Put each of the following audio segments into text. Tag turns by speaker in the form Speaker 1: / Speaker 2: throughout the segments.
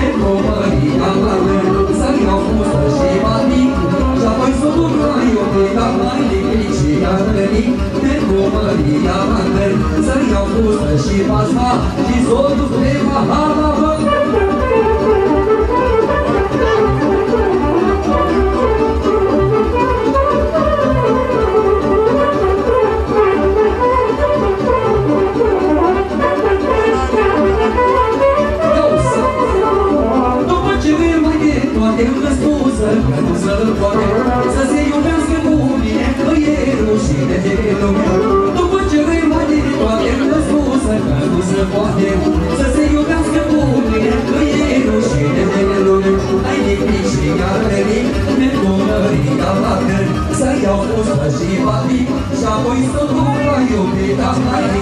Speaker 1: de România la rând Să-mi iau fustă și batic Și apoi să duc la iubita mai lipic și arănic De România la rând Să-mi iau fustă și pasma Și s-o duc pe Mahama Să fustă și batic, și apoi să duc la iubita Ai nimic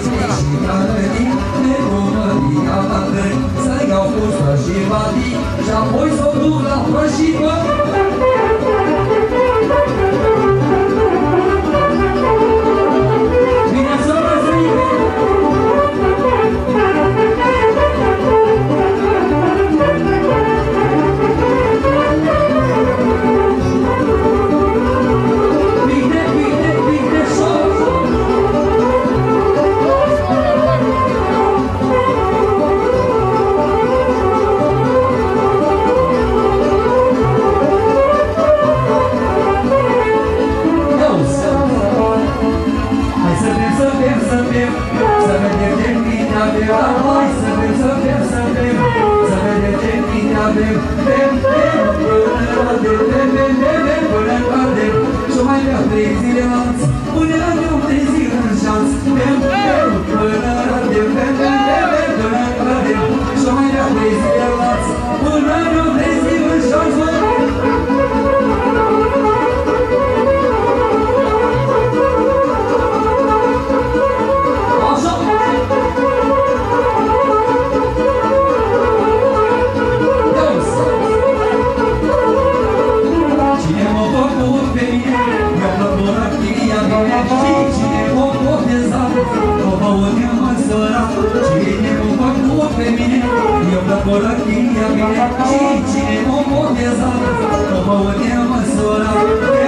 Speaker 1: Borachia moradia, minha gente, não vou pesar, não vou ter uma sora.